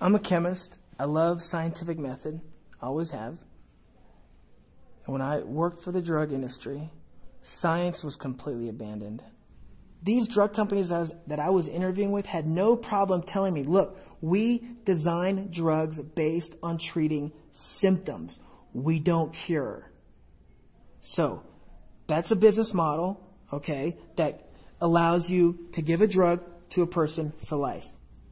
I'm a chemist. I love scientific method, always have. And when I worked for the drug industry, science was completely abandoned. These drug companies that I, was, that I was interviewing with had no problem telling me, look, we design drugs based on treating symptoms. We don't cure. So, that's a business model, okay, that allows you to give a drug to a person for life.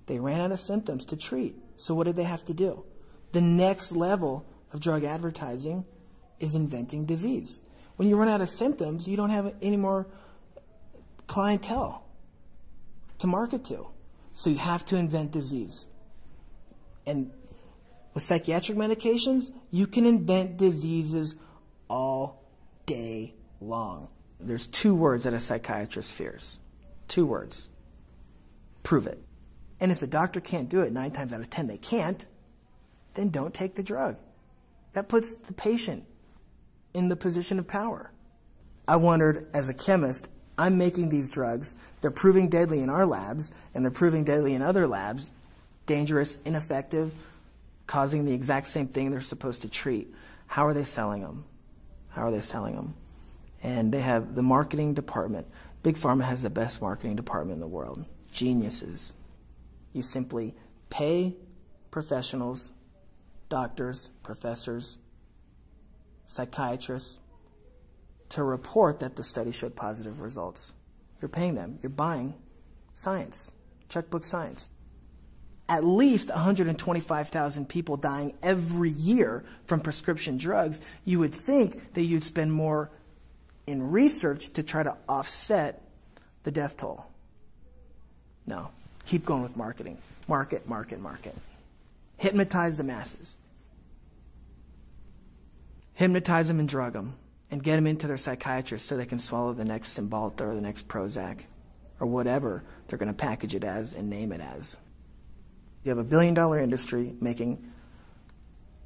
They ran out of symptoms to treat. So what did they have to do? The next level of drug advertising is inventing disease. When you run out of symptoms, you don't have any more clientele to market to. So you have to invent disease. And with psychiatric medications, you can invent diseases all day long. There's two words that a psychiatrist fears. Two words. Prove it. And if the doctor can't do it, nine times out of ten they can't, then don't take the drug. That puts the patient in the position of power. I wondered, as a chemist, I'm making these drugs, they're proving deadly in our labs, and they're proving deadly in other labs, dangerous, ineffective, causing the exact same thing they're supposed to treat. How are they selling them? How are they selling them? And they have the marketing department. Big Pharma has the best marketing department in the world. Geniuses. You simply pay professionals, doctors, professors, psychiatrists, to report that the study showed positive results. You're paying them. You're buying science, checkbook science. At least 125,000 people dying every year from prescription drugs. You would think that you'd spend more in research to try to offset the death toll. No. Keep going with marketing. Market, market, market. Hypnotize the masses. Hypnotize them and drug them and get them into their psychiatrist so they can swallow the next Cymbalta or the next Prozac or whatever they're going to package it as and name it as. You have a billion dollar industry making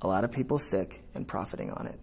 a lot of people sick and profiting on it.